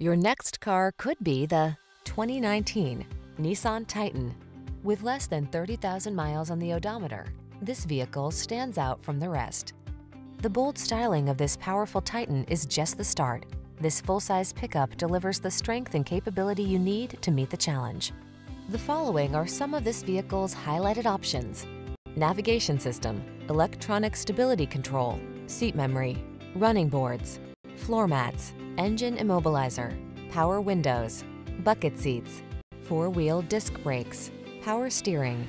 Your next car could be the 2019 Nissan Titan. With less than 30,000 miles on the odometer, this vehicle stands out from the rest. The bold styling of this powerful Titan is just the start. This full-size pickup delivers the strength and capability you need to meet the challenge. The following are some of this vehicle's highlighted options. Navigation system, electronic stability control, seat memory, running boards, floor mats, engine immobilizer, power windows, bucket seats, four-wheel disc brakes, power steering.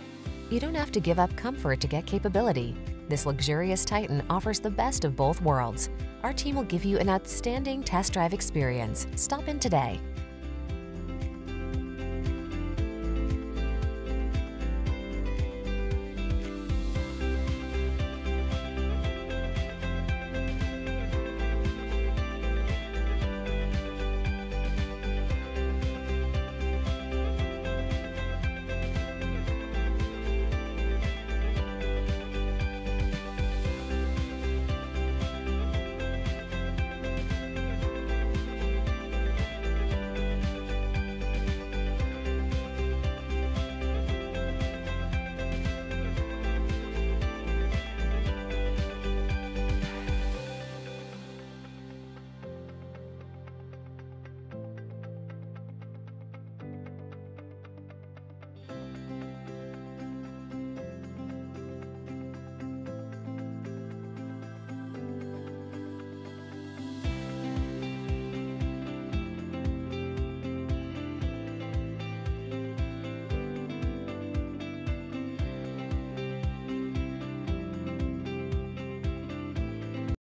You don't have to give up comfort to get capability. This luxurious Titan offers the best of both worlds. Our team will give you an outstanding test drive experience. Stop in today.